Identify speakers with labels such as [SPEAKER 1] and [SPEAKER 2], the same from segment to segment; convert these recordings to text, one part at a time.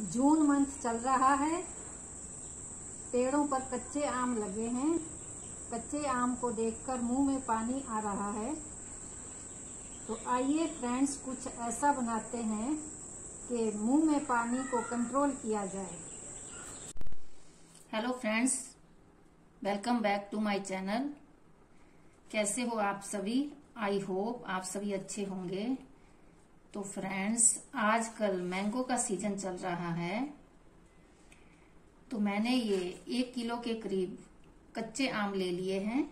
[SPEAKER 1] June month चल रहा है। पेड़ों पर कच्चे आम लगे हैं। कच्चे आम को देखकर मुँह में पानी आ रहा है। तो आइए फ्रेंड्स कुछ ऐसा बनाते हैं कि मुँह में पानी को कंट्रोल किया जाए।
[SPEAKER 2] Hello friends welcome back to my channel कैसे हो आप सभी? आई होप आप सभी अच्छे होंगे। तो फ्रेंड्स आजकल मैंगो का सीज़न चल रहा है। तो मैंने ये एक किलो के करीब कच्चे आम ले लिए हैं।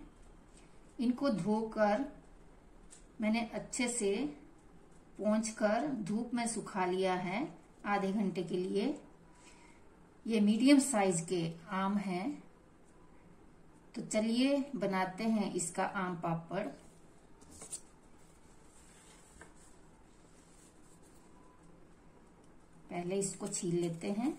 [SPEAKER 2] इनको धोकर मैंने अच्छे से पोंछ कर धूप में सुखा लिया है आधे घंटे के लिए। ये मीडियम साइज़ के आम हैं। तो चलिए बनाते हैं इसका आम पापड़। पहले इसको छील लेते हैं।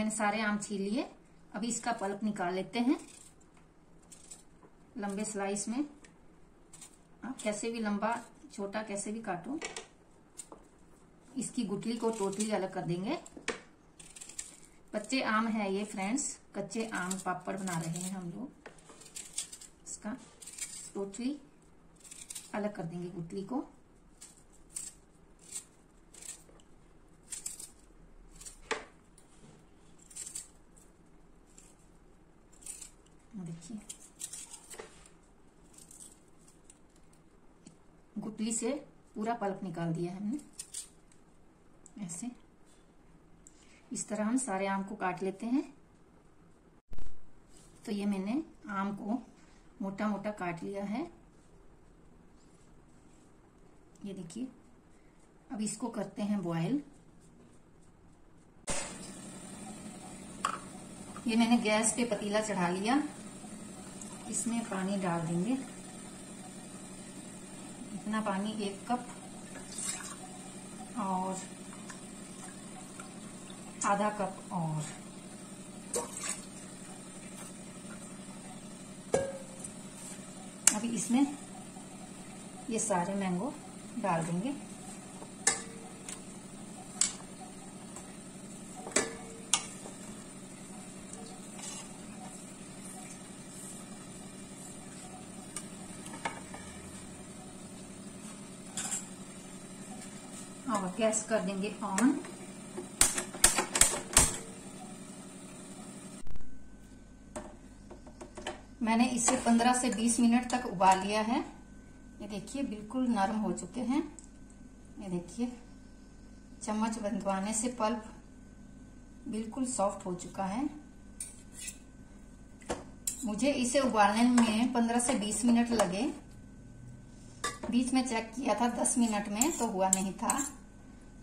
[SPEAKER 2] मैंने सारे आम छील लिए। अभी इसका पल्प निकाल लेते हैं। लंबे स्लाइस में। आप कैसे भी लंबा, छोटा कैसे भी काटो। इसकी गुटली को टोटली अलग कर देंगे। कच्चे आम है ये फ्रेंड्स कच्चे आम पापड़ बना रहे हैं हम लोग। इसका टोटली अलग कर देंगे गुटली को देखिए गुटली से पूरा पल्प निकाल दिया है हमने। ऐसे। इस तरह हम सारे आम को काट लेते हैं। तो ये मैंने आम को मोटा मोटा काट लिया है। ये देखिए। अब इसको करते हैं बॉयल ये मैंने गैस पे पतीला चढ़ा लिया। इसमें पानी डाल देंगे। इतना पानी एक कप और आधा कप और। अभी इसमें ये सारे मैंगो डाल देंगे और गैस कर देंगे ऑन। मैंने इसे 15 से 20 मिनट तक उबाल लिया है। ये देखिए, बिल्कुल नरम हो चुके हैं। ये देखिए, चम्मच बंधवाने से पल्प बिल्कुल सॉफ्ट हो चुका है। मुझे इसे उबालने में 15 से 20 मिनट लगे। बीच में चेक किया था 10 मिनट में तो हुआ नहीं था।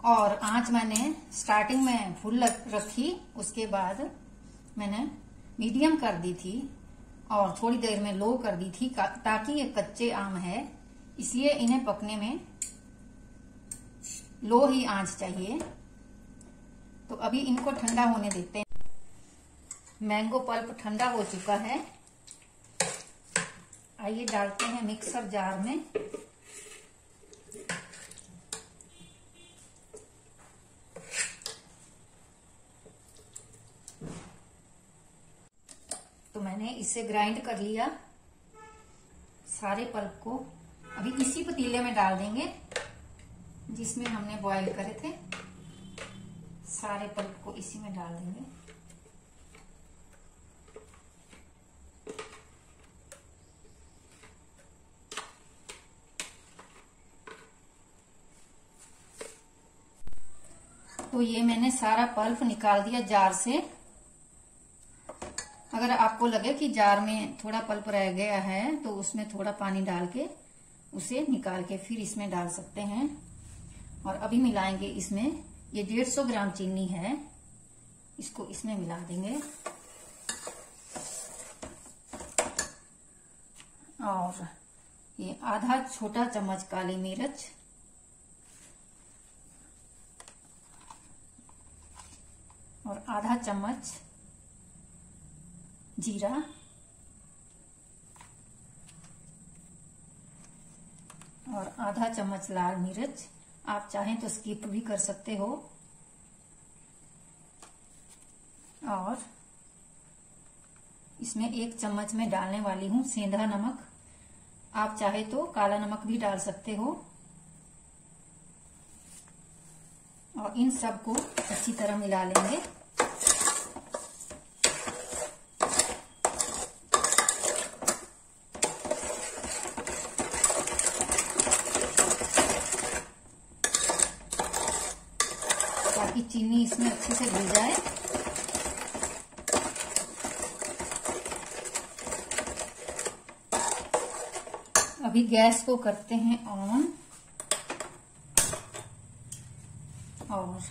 [SPEAKER 2] और आँच मैंने स्टार्टिंग में फुल रखी उसके बाद मैंने मीडियम कर दी थी और थोड़ी देर में लो कर दी थी ताकि ये कच्चे आम है। इसलिए इन्हें पकने में लो ही आँच चाहिए। तो अभी इनको ठंडा होने देते हैं। मैंगो पल्प ठंडा हो चुका है। आइए डालते हैं मिक्सर जार में। तो मैंने इसे ग्राइंड कर लिया। सारे पल्प को। अभी इसी पतीले में डाल देंगे, जिसमें हमने बॉईल करे थे। सारे पल्प को इसी में डाल देंगे। तो ये मैंने सारा पल्प निकाल दिया जार से। अगर आपको लगे कि जार में थोड़ा पल्प रह गया है तो उसमें थोड़ा पानी डाल के उसे निकाल के फिर इसमें डाल सकते हैं। और अभी मिलाएँगे इसमें, ये 150 ग्राम चीनी है, इसको इसमें मिला देंगे। और ये आधा छोटा चम्मच काली मिर्च। और आधा चम्मच जीरा। और आधा चम्मच लाल मिर्च। आप चाहें तो स्किप भी कर सकते हो। और इसमें एक चम्मच में डालने वाली हूँ सेंधा नमक। आप चाहे तो काला नमक भी डाल सकते हो। और इन सबको अच्छी तरह मिला लेंगे ताकि चीनी इसमें अच्छे से घुल जाए। अभी गैस को करते हैं ऑन। और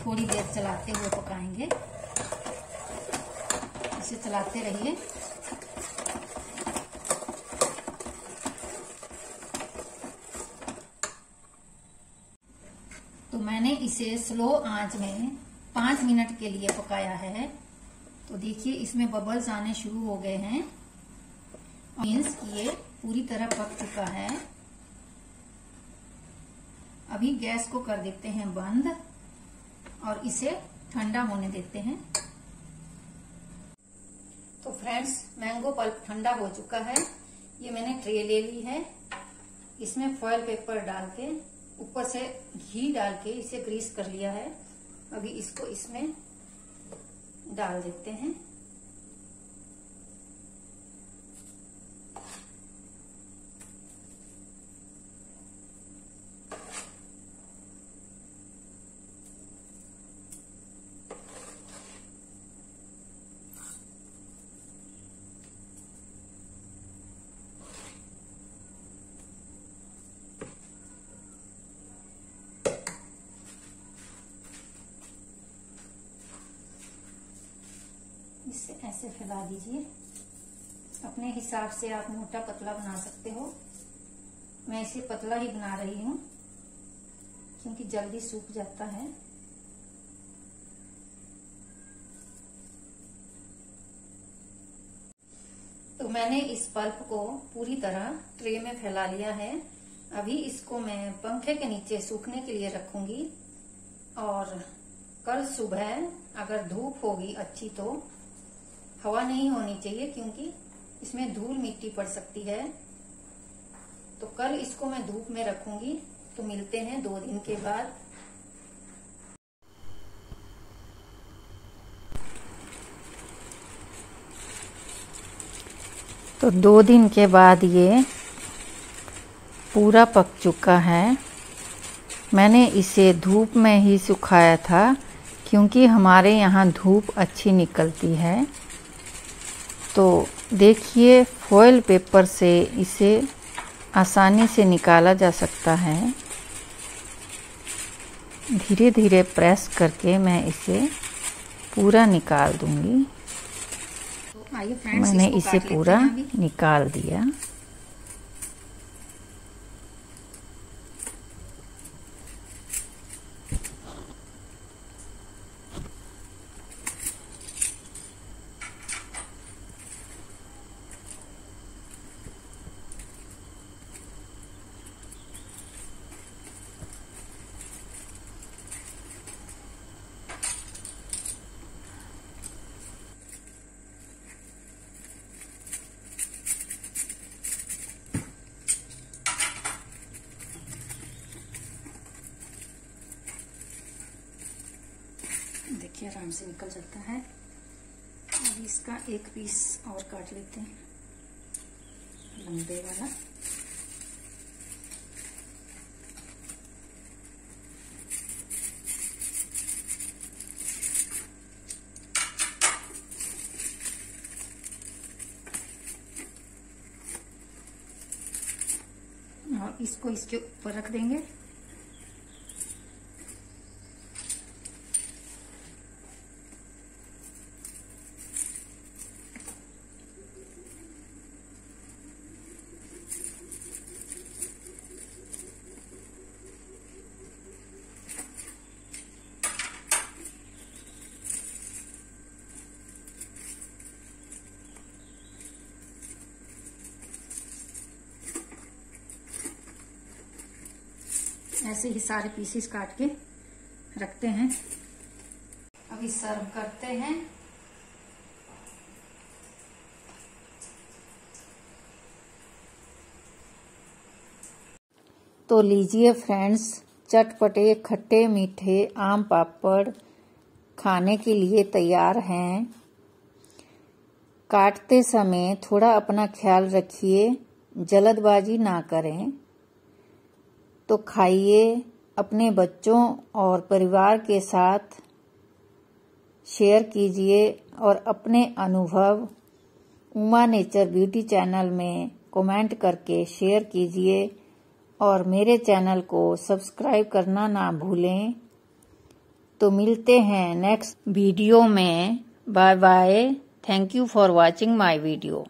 [SPEAKER 2] थोड़ी देर चलाते हुए पकाएँगे। इसे चलाते रहिए। तो मैंने इसे स्लो आँच में पाँच मिनट के लिए पकाया है। तो देखिए, इसमें बबल्स आने शुरू हो गए हैं। मीन्स ये पूरी तरह पक चुका है। अभी गैस को कर देते हैं बंद और इसे ठंडा होने देते हैं। तो फ्रेंड्स मैंगो पल्प ठंडा हो चुका है। ये मैंने ट्रे ले ली है। इसमें फॉयल पेपर डाल के ऊपर से घी डाल के इसे ग्रीस कर लिया है। अभी इसको इसमें डाल देते हैं। इसे ऐसे फैला दीजिए। अपने हिसाब से आप मोटा पतला बना सकते हो। मैं इसे पतला ही बना रही हूँ, क्योंकि जल्दी सूख जाता है। तो मैंने इस पल्प को पूरी तरह ट्रे में फैला लिया है। अभी इसको मैं पंखे के नीचे सूखने के लिए रखूँगी। और कल सुबह अगर धूप होगी अच्छी तो हवा नहीं होनी चाहिए क्योंकि इसमें धूल मिट्टी पड़ सकती है। तो कल इसको मैं धूप में रखूँगी। तो मिलते हैं दो दिन के बाद।
[SPEAKER 3] तो दो दिन के बाद ये पूरा पक चुका है। मैंने इसे धूप में ही सुखाया था, क्योंकि हमारे यहाँ धूप अच्छी निकलती है। तो देखिए फॉइल पेपर से इसे आसानी से निकाला जा सकता है। धीरे धीरे प्रेस करके मैं इसे पूरा निकाल दूँगी। मैंने इसे पूरा निकाल दिया।
[SPEAKER 2] आराम से निकल जाता है। अब इसका एक पीस और काट लेते हैं। लंबे वाला। और इसको इसके ऊपर रख देंगे।
[SPEAKER 4] ऐसे ही सारे पीसेस काट के रखते हैं। अभी सर्व करते हैं।
[SPEAKER 2] तो लीजिए फ्रेंड्स चटपटे, खट्टे, मीठे, आम पापड़ खाने के लिए तैयार हैं। काटते समय थोड़ा अपना ख्याल रखिए, जल्दबाजी ना करें। तो खाइए अपने बच्चों और परिवार के साथ, शेयर कीजिए और अपने अनुभव उमा नेचर ब्यूटी चैनल में कमेंट करके शेयर कीजिए और मेरे चैनल को सब्सक्राइब करना ना भूलें। तो मिलते हैं नेक्स्ट वीडियो में। Bye bye. Thank you for watching my video.